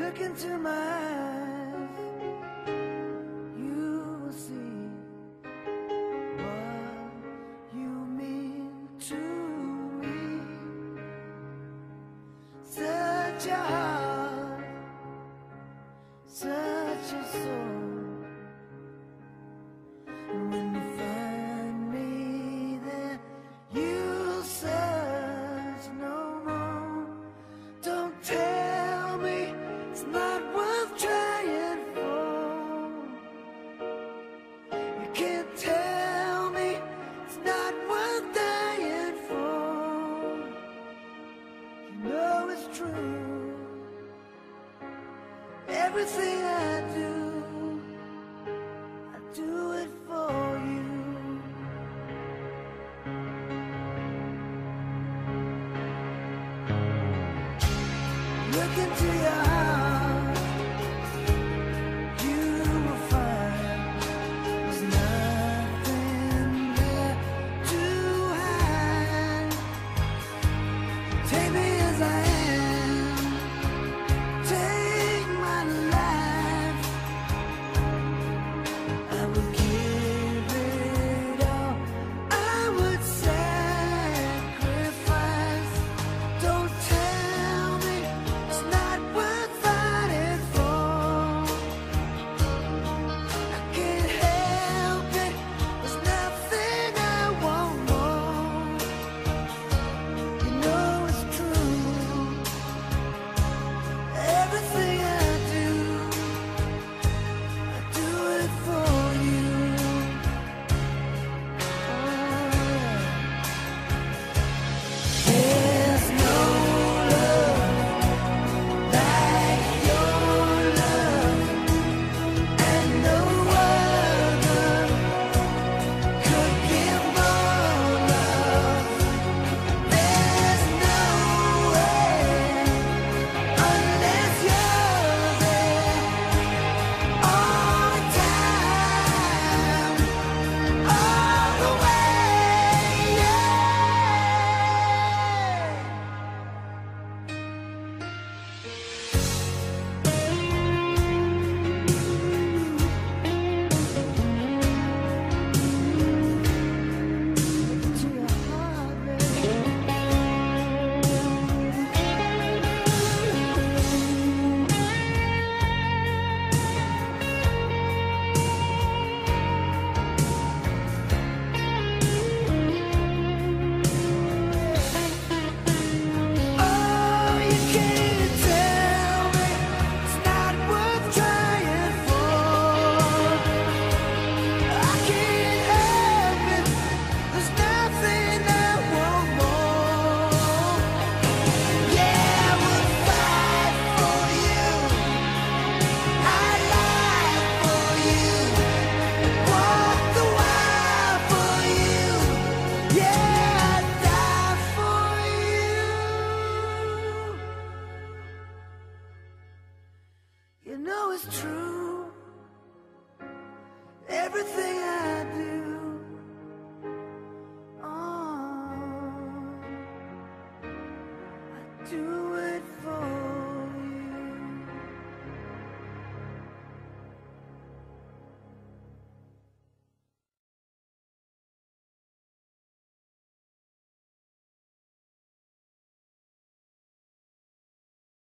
Look into my eyes. everything I do. know it's true.